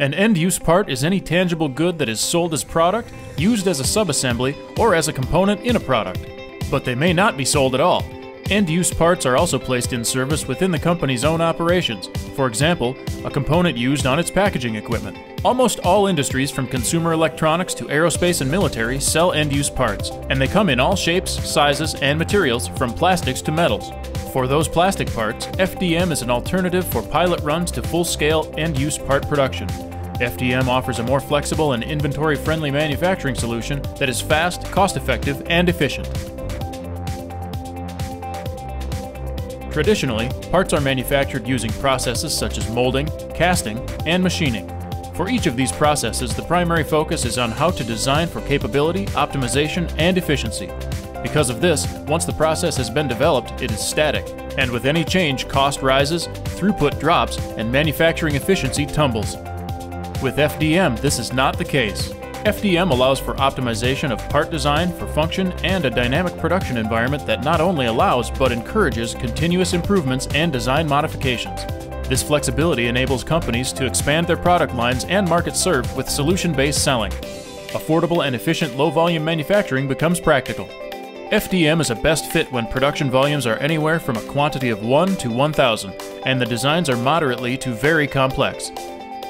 An end use part is any tangible good that is sold as product, used as a subassembly, or as a component in a product. But they may not be sold at all. End use parts are also placed in service within the company's own operations. For example, a component used on its packaging equipment. Almost all industries, from consumer electronics to aerospace and military, sell end use parts, and they come in all shapes, sizes, and materials, from plastics to metals. For those plastic parts, FDM is an alternative for pilot runs to full scale end use part production. FDM offers a more flexible and inventory friendly manufacturing solution that is fast, cost effective, and efficient. Traditionally, parts are manufactured using processes such as molding, casting, and machining. For each of these processes, the primary focus is on how to design for capability, optimization, and efficiency. Because of this, once the process has been developed, it is static, and with any change, cost rises, throughput drops, and manufacturing efficiency tumbles. With FDM, this is not the case. FDM allows for optimization of part design for function and a dynamic production environment that not only allows but encourages continuous improvements and design modifications. This flexibility enables companies to expand their product lines and markets served with solution based selling. Affordable and efficient low volume manufacturing becomes practical. FDM is a best fit when production volumes are anywhere from a quantity of 1 to 1,000, and the designs are moderately to very complex.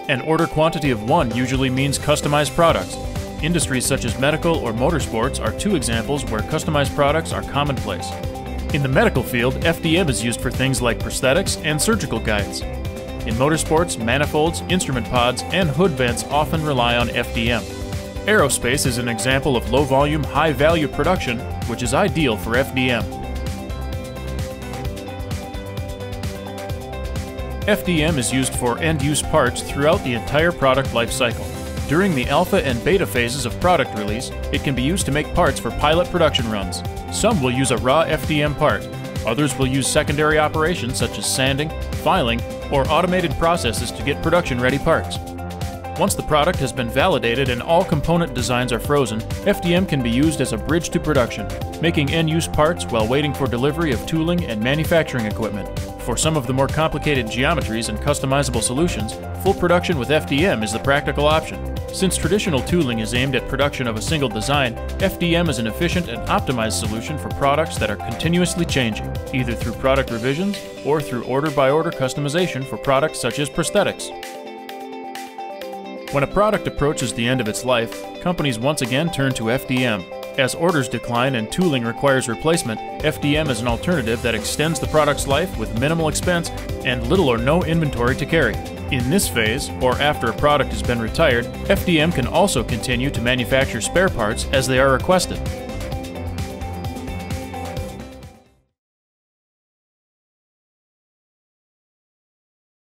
An order quantity of 1 usually means customized products. Industries such as medical or motorsports are two examples where customized products are commonplace. In the medical field, FDM is used for things like prosthetics and surgical guides. In motorsports, manifolds, instrument pods, and hood vents often rely on FDM. Aerospace is an example of low volume, high value production, which is ideal for FDM. FDM is used for end use parts throughout the entire product life cycle. During the alpha and beta phases of product release, it can be used to make parts for pilot production runs. Some will use a raw FDM part, others will use secondary operations such as sanding, filing, or automated processes to get production ready parts. Once the product has been validated and all component designs are frozen, FDM can be used as a bridge to production, making end-use parts while waiting for delivery of tooling and manufacturing equipment. For some of the more complicated geometries and customizable solutions, full production with FDM is the practical option. Since traditional tooling is aimed at production of a single design, FDM is an efficient and optimized solution for products that are continuously changing, either through product revisions or through order-by-order customization for products such as prosthetics. When a product approaches the end of its life, companies once again turn to FDM. As orders decline and tooling requires replacement, FDM is an alternative that extends the product's life with minimal expense and little or no inventory to carry. In this phase, or after a product has been retired, FDM can also continue to manufacture spare parts as they are requested.